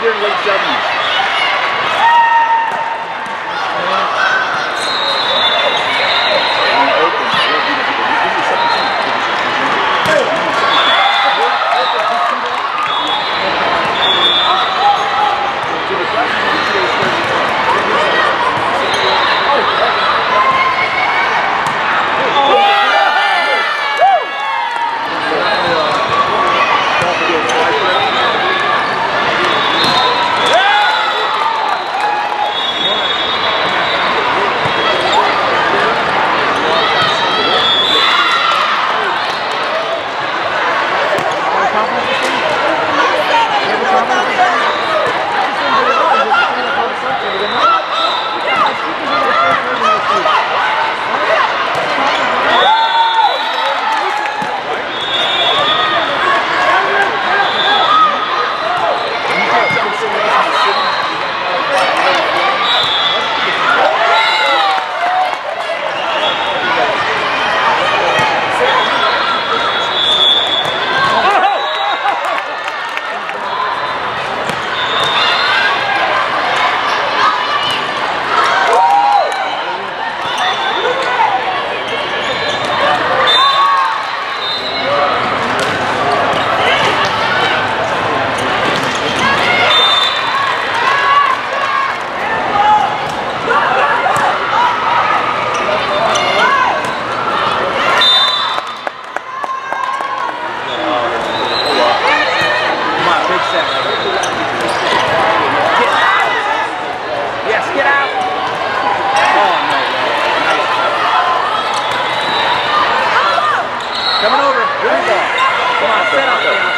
here in late 70s. 哇塞老